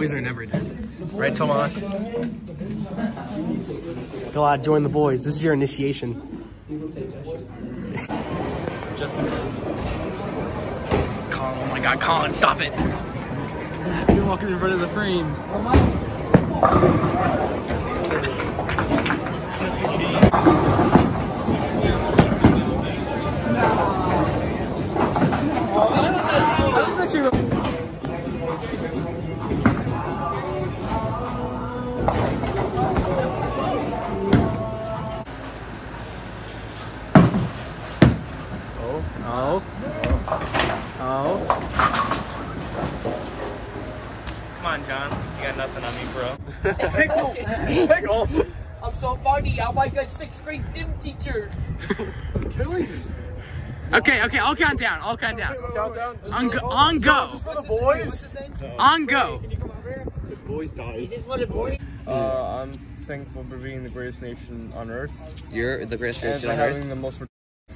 The boys are never dead. Right, Tomas? Glad join the boys. This is your initiation. Colin, oh my god, Colin, stop it. You're walking in front of the frame. Oh, oh. Come on, John. You got nothing on me, bro. Pickle! Pickle! I'm so funny. I'm like a sixth grade gym teacher. Killing you? Okay, okay, I'll count down. I'll count down. Countdown. On go. On go. For the boys. On go. Boys died. Uh, I'm thankful for being the greatest nation on earth You're the greatest and Christian for on earth. having the most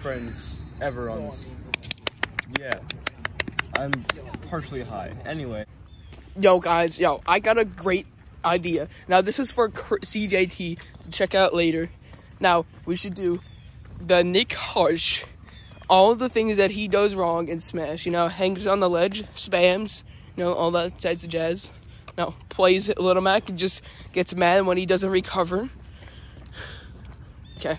friends ever on this. Yeah. I'm partially high. Anyway. Yo, guys, yo, I got a great idea. Now, this is for CJT to check out later. Now, we should do the Nick Harsh. All the things that he does wrong in Smash. You know, hangs on the ledge, spams, you know, all that types of jazz. Now, plays Little Mac and just gets mad when he doesn't recover. Okay.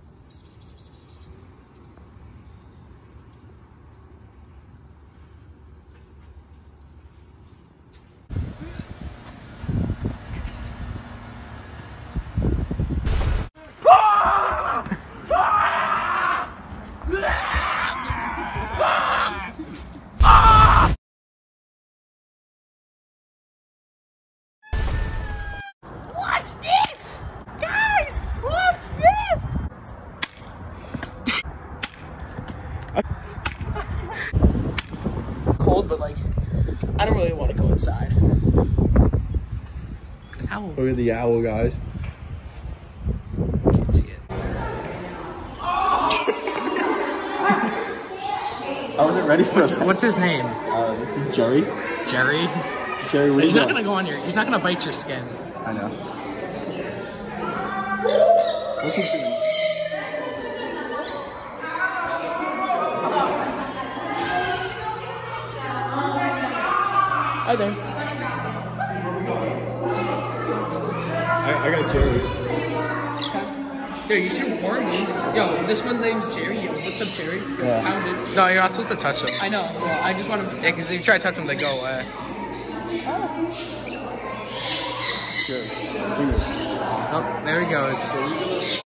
Watch this! Guys, watch this! Cold, but like, I don't really want to go inside. Ow. Look at the owl, guys. Can't see it. I wasn't ready for What's, that. what's his name? Uh, this is Jerry. Jerry? Jerry, what He's not got? gonna go on your, he's not gonna bite your skin. I know. What's his name? Hi there. I, I got Jerry. Yo, you should warn me. Yo, this one name's Jerry. Yo, what's up, Jerry? Yo, Yeah. pounded. No, you're not supposed to touch them. I know. Well, I just want to. Yeah, because if you try to touch them, they go away. Oh. Jerry. Oh, there he goes.